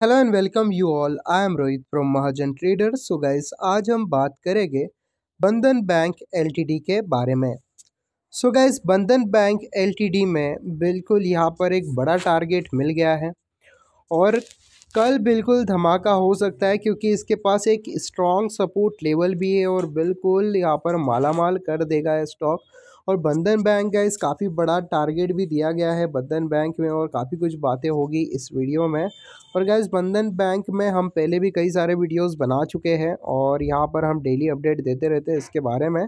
Hello and welcome you all I am Rohit from Mahajan trader so guys आज हम बात करेंगे बंधन बैंक एलटीडी के बारे में। So so guys Bandhan bank LTD में बिल्कुल यहाँ पर एक बड़ा टारगेट मिल गया है। और कल बिल्कुल धमाका हो सकता है क्योंकि इसके पास एक स्ट्रॉन्ग सपोर्ट लेवल भी है और बिल्कुल यहाँ पर मालामाल कर देगा स्टॉक और बंधन बैंक का इस काफ़ी बड़ा टारगेट भी दिया गया है बंधन बैंक में और काफ़ी कुछ बातें होगी इस वीडियो में। और गैस बंधन बैंक में हम पहले भी कई सारे वीडियोस बना चुके हैं और यहाँ पर हम डेली अपडेट देते रहते हैं इसके बारे में।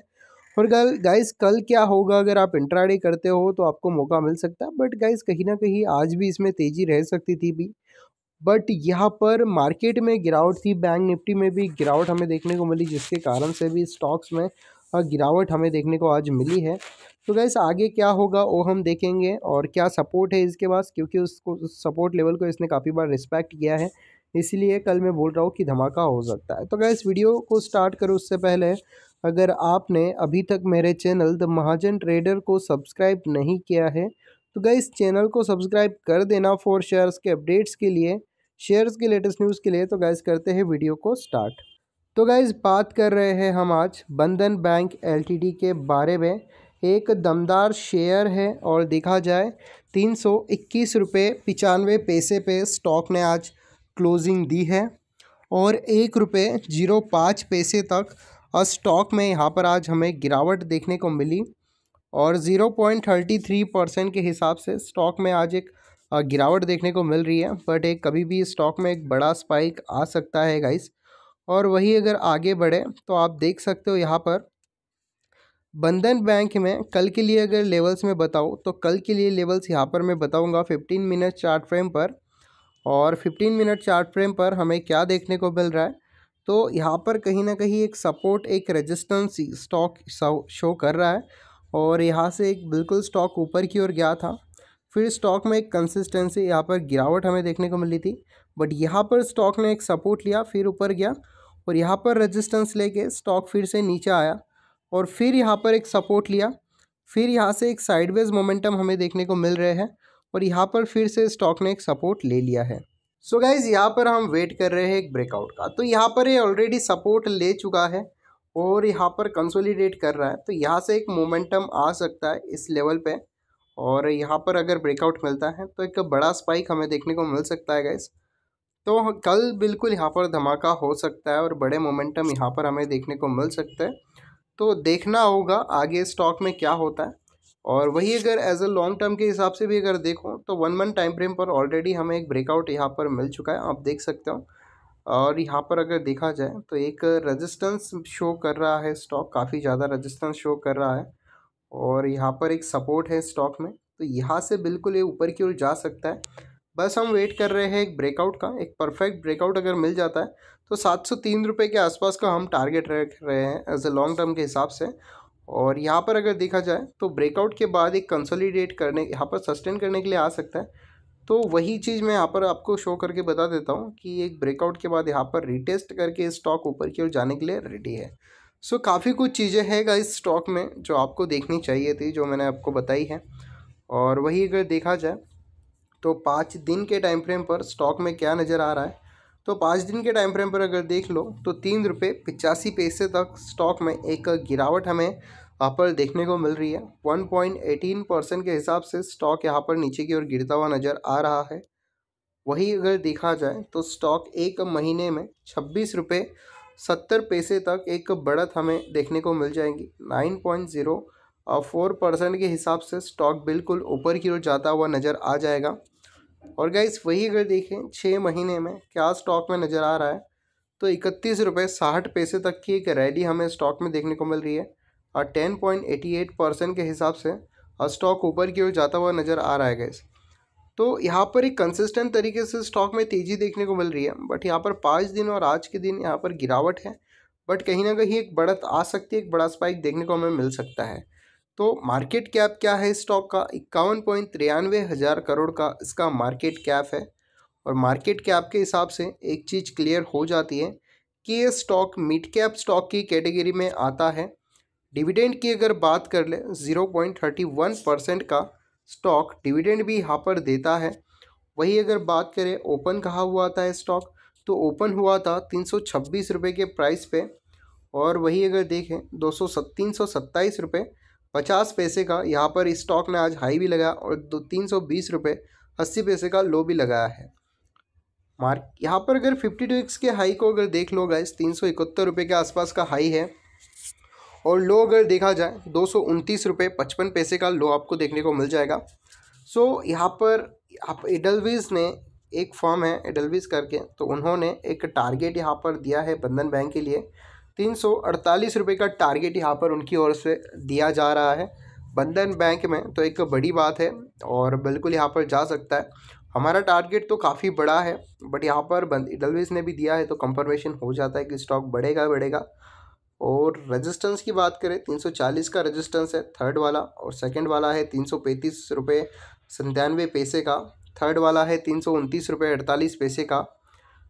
और गल गाइस कल क्या होगा अगर आप इंट्राडे करते हो तो आपको मौका मिल सकता है बट गाइस कहीं ना कहीं आज भी इसमें तेज़ी रह सकती थी भी। बट यहाँ पर मार्केट में गिरावट थी बैंक निफ्टी में भी गिरावट हमें देखने को मिली, जिसके कारण से भी स्टॉक्स में गिरावट हमें देखने को आज मिली है। तो गैस आगे क्या होगा, वो हम देखेंगे और क्या सपोर्ट है इसके पास, क्योंकि उसको, उस सपोर्ट लेवल को इसने काफ़ी बार रिस्पेक्ट किया है। इसलिए कल मैं बोल रहा हूँ कि धमाका हो सकता है। तो गैस वीडियो को स्टार्ट करो उससे पहले, अगर आपने अभी तक मेरे चैनल द महाजन ट्रेडर को सब्सक्राइब नहीं किया है तो गैस चैनल को सब्सक्राइब कर देना फॉर शेयर्स के अपडेट्स के लिए शेयर्स के लेटेस्ट न्यूज़ के लिए। तो गैस करते हैं वीडियो को स्टार्ट तो गाइज़ बात कर रहे हैं हम आज बंधन बैंक एलटीडी के बारे में। एक दमदार शेयर है और देखा जाए, तीन सौ इक्कीस रुपये पचानवे पैसे पे स्टॉक ने आज क्लोजिंग दी है और एक रुपये ज़ीरो पाँच पैसे तक स्टॉक में यहाँ पर आज हमें गिरावट देखने को मिली और zero point thirty three percent के हिसाब से स्टॉक में आज एक गिरावट देखने को मिल रही है। बट एक कभी भी स्टॉक में एक बड़ा स्पाइक आ सकता है गाइस और वही अगर आगे बढ़े तो आप देख सकते हो यहाँ पर, बंधन बैंक में कल के लिए अगर लेवल्स में बताऊँ तो कल के लिए लेवल्स यहाँ पर मैं बताऊँगा फिफ्टीन मिनट चार्ट फ्रेम पर। और फिफ्टीन मिनट चार्ट फ्रेम पर हमें क्या देखने को मिल रहा है? तो यहाँ पर कहीं ना कहीं एक सपोर्ट एक रेजिस्टेंस स्टॉक शो कर रहा है। और यहाँ से एक बिल्कुल स्टॉक ऊपर की ओर गया था। फिर स्टॉक में एक कंसिस्टेंसी यहाँ पर गिरावट हमें देखने को मिली थी। बट यहाँ पर स्टॉक ने एक सपोर्ट लिया, फिर ऊपर गया। और यहाँ पर रेजिस्टेंस लेके स्टॉक फिर से नीचे आया और फिर यहाँ पर एक सपोर्ट लिया। फिर यहाँ से एक साइडवेज मोमेंटम हमें देखने को मिल रहे हैं और यहाँ पर फिर से स्टॉक ने एक सपोर्ट ले लिया है। सो so गाइज़ यहाँ पर हम वेट कर रहे हैं एक ब्रेकआउट का। तो यहाँ पर ये ऑलरेडी सपोर्ट ले चुका है और यहाँ पर कंसोलिडेट कर रहा है। तो यहाँ से एक मोमेंटम आ सकता है इस लेवल पे और यहाँ पर अगर ब्रेकआउट मिलता है तो एक बड़ा स्पाइक हमें देखने को मिल सकता है गैस तो कल बिल्कुल यहाँ पर धमाका हो सकता है और बड़े मोमेंटम यहाँ पर हमें देखने को मिल सकता है। तो देखना होगा आगे स्टॉक में क्या होता है। और वही अगर एज अ लॉन्ग टर्म के हिसाब से भी अगर देखो तो वन मंथ टाइम फ्रेम पर ऑलरेडी हमें एक ब्रेकआउट यहाँ पर मिल चुका है, आप देख सकते हो। और यहाँ पर अगर देखा जाए तो एक रेजिस्टेंस शो कर रहा है स्टॉक काफ़ी ज़्यादा रेजिस्टेंस शो कर रहा है। और यहाँ पर एक सपोर्ट है स्टॉक में तो यहाँ से बिल्कुल ये ऊपर की ओर जा सकता है। बस हम वेट कर रहे हैं एक ब्रेकआउट का एक परफेक्ट ब्रेकआउट अगर मिल जाता है तो सात सौ तीन रुपये के आसपास का हम टारगेट रख रहे हैं एज ए लॉन्ग टर्म के हिसाब से। और यहाँ पर अगर देखा जाए तो ब्रेकआउट के बाद एक कंसोलिडेट करने यहाँ पर सस्टेन करने के लिए आ सकता है। तो वही चीज़ मैं यहाँ पर आपको शो करके बता देता हूँ कि एक ब्रेकआउट के बाद यहाँ पर रिटेस्ट करके स्टॉक ऊपर की ओर जाने के लिए रेडी है। सो so, काफ़ी कुछ चीज़ें हैं इस स्टॉक में जो आपको देखनी चाहिए थी जो मैंने आपको बताई है। और वही अगर देखा जाए तो पाँच दिन के टाइम फ्रेम पर स्टॉक में क्या नज़र आ रहा है? तो पाँच दिन के टाइम फ्रेम पर अगर देख लो तो तीन रुपये पिचासी पैसे तक स्टॉक में एक गिरावट हमें यहाँ पर देखने को मिल रही है। वन पॉइंट एटीन परसेंट के हिसाब से स्टॉक यहाँ पर नीचे की ओर गिरता हुआ नज़र आ रहा है। वही अगर देखा जाए तो स्टॉक एक महीने में छब्बीस रुपये सत्तर पैसे तक एक बढ़त हमें देखने को मिल जाएगी। Nine point zero four percent के हिसाब से स्टॉक बिल्कुल ऊपर की ओर जाता हुआ नज़र आ जाएगा। और गाइस, वही अगर देखें छः महीने में क्या स्टॉक में नज़र आ रहा है तो इकतीस रुपये साठ पैसे तक की एक रैली हमें स्टॉक में देखने को मिल रही है। और ten point eighty eight percent के हिसाब से स्टॉक ऊपर की ओर जाता हुआ नज़र आ रहा है गैस तो यहाँ पर एक कंसिस्टेंट तरीके से स्टॉक में तेज़ी देखने को मिल रही है बट यहाँ पर पाँच दिन और आज के दिन यहाँ पर गिरावट है बट कहीं ना कहीं एक बढ़त आ सकती है, एक बड़ा स्पाइक देखने को हमें मिल सकता है। तो मार्केट कैप क्या है स्टॉक का? इक्यावन पॉइंट तिरानवे हज़ार करोड़ का इसका मार्केट कैप है। और मार्केट कैप के हिसाब से एक चीज़ क्लियर हो जाती है कि ये स्टॉक मिड कैप स्टॉक की कैटेगरी में आता है। डिविडेंड की अगर बात कर ले, zero point thirty one percent का स्टॉक डिविडेंड भी यहाँ पर देता है। वही अगर बात करें, ओपन कहाँ हुआ था स्टॉक? तो ओपन हुआ था तीन सौ छब्बीस रुपये के प्राइस पे। और वही अगर देखें, दो सौ तीन सौ सत्ताईस रुपये पचास पैसे का यहाँ पर स्टॉक ने आज हाई भी लगाया और दो, तीन सौ बीस रुपये अस्सी पैसे का लो भी लगाया है। मार्क, यहाँ पर अगर फिफ्टी टू एक्स के हाई को अगर देख लो गाइस तीन सौ इकहत्तर रुपये के आसपास का हाई है। और लो अगर देखा जाए, दो सौ उनतीस रुपये पचपन पैसे का लो आपको देखने को मिल जाएगा। सो यहाँ पर आप एडलवीज ने एक फॉर्म है एडलवीज करके तो उन्होंने एक टारगेट यहाँ पर दिया है बंधन बैंक के लिए। तीन सौ अड़तालीस रुपये का टारगेट यहाँ पर उनकी ओर से दिया जा रहा है। बंधन बैंक में तो एक बड़ी बात है और बिल्कुल यहाँ पर जा सकता है। हमारा टारगेट तो काफ़ी बड़ा है बट यहाँ पर डलवेज ने भी दिया है तो कंफर्मेशन हो जाता है कि स्टॉक बढ़ेगा बढ़ेगा। और रेजिस्टेंस की बात करें 340 का रेजिस्टेंस है थर्ड वाला, और सेकंड वाला है तीन सौ पैंतीस रुपये संतानवे पैसे का थर्ड वाला है तीन सौ उनतीस रुपये अड़तालीस पैसे का।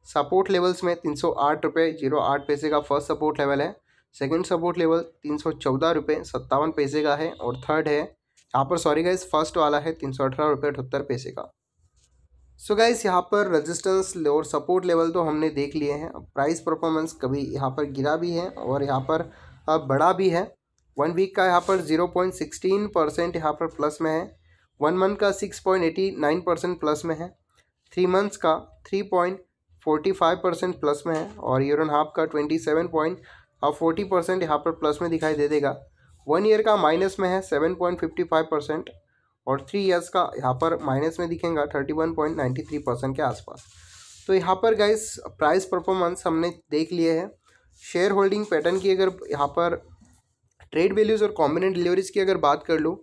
सपोर्ट लेवल्स में तीन सौ आठ रुपये ज़ीरो आठ पैसे का फ़र्स्ट सपोर्ट लेवल है। सेकंड सपोर्ट लेवल तीन सौ चौदह रुपये सत्तावन पैसे का है और थर्ड है, यहाँ पर सॉरी गाइस फ़र्स्ट वाला है तीन सौ अठारह रुपये अठहत्तर पैसे का। सो गाइस यहाँ पर रेजिस्टेंस और सपोर्ट लेवल तो हमने देख लिए हैं। प्राइस परफॉर्मेंस कभी यहाँ पर गिरा भी है और यहाँ पर बड़ा भी है। वन वीक का यहाँ पर ज़ीरो पॉइंट सिक्सटीन परसेंट यहाँ पर प्लस में है। वन मंथ का six point eighty nine percent plus में है। थ्री मंथ्स का three point forty five percent plus में है और ईयर एंड हाफ़ का ट्वेंटी सेवन पॉइंट और फोर्टी परसेंट यहाँ पर प्लस में दिखाई दे देगा। वन ईयर का माइनस में है seven point fifty five percent और थ्री ईयर्स का यहाँ पर माइनस में दिखेगा thirty one point ninety three percent के आसपास। तो यहाँ पर गाइस प्राइस परफॉर्मेंस हमने देख लिए हैं। शेयर होल्डिंग पैटर्न की अगर यहाँ पर ट्रेड वैल्यूज़ और कॉम्बिनेंट डिलीवरीज की अगर बात कर लूँ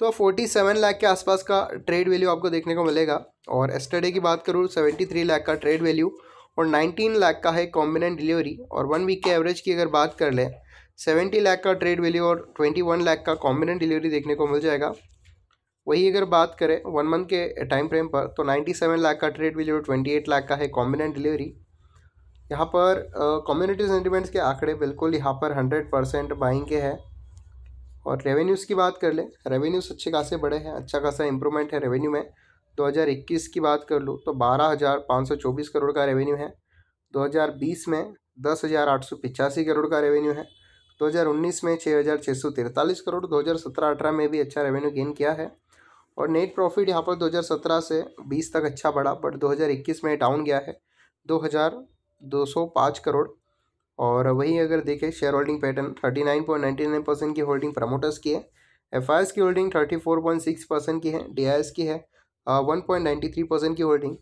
तो फोर्टी सेवन लाख के आसपास का ट्रेड वैल्यू आपको देखने को मिलेगा। और एस्टरडे की बात करूँ सेवेंटी थ्री लाख का ट्रेड वैल्यू और नाइनटीन लाख का है कॉम्बिनेंट डिलीवरी और वन वीक के एवरेज की अगर बात कर लें सेवेंटी लाख का ट्रेड वैल्यू और ट्वेंटी वन लाख का कॉम्बिनेंट डिलीवरी देखने को मिल जाएगा। वही अगर बात करें वन मंथ के टाइम फ्रेम पर तो नाइन्टी सेवन लाख का trade value twenty eight lakh का है कॉम्बिनेंट डिलीवरी यहाँ पर कम्युनिटी सेंटिमेंट्स के आंकड़े बिल्कुल यहाँ पर हंड्रेड परसेंट बाइंग के हैं। और रेवेन्यूज़ की बात कर लें रेवेन्यूज़ अच्छे खासे बड़े हैं अच्छा खासा इंप्रूवमेंट है रेवेन्यू में। 2021 की बात कर लूँ तो बारह हज़ार पाँच सौ चौबीस करोड़ का रेवेन्यू है। 2020 में दस हज़ार आठ सौ पिचासी करोड़ का रेवेन्यू है। 2019 में छः हज़ार छः सौ तिरतालीस करोड़ 2017-18 में भी अच्छा रेवेन्यू गेन किया है। और नेट प्रॉफिट यहाँ पर 2017 से 20 तक अच्छा बढ़ा बट 2021 में डाउन गया है। 2205 करोड़ और वही अगर देखें शेयर होल्डिंग पैटर्न 39.99 परसेंट की होल्डिंग प्रमोटर्स की है। एफ़ की होल्डिंग 34.6 परसेंट की है डी की है one point ninety three percent की होल्डिंग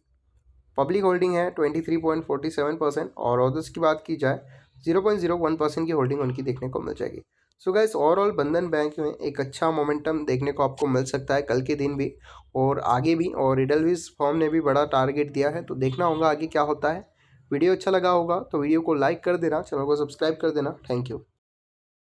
पब्लिक होल्डिंग है 23.47 परसेंट और अदर्स की बात की जाए 0.01 परसेंट की होल्डिंग उनकी देखने को मिल जाएगी। So guys overall Bandhan bank में एक अच्छा मोमेंटम देखने को आपको मिल सकता है कल के दिन भी और आगे भी और रिडलविस फॉर्म ने भी बड़ा टारगेट दिया है तो देखना होगा आगे क्या होता है। वीडियो अच्छा लगा होगा तो वीडियो को लाइक कर देना, चैनल को सब्सक्राइब कर देना। Thank you.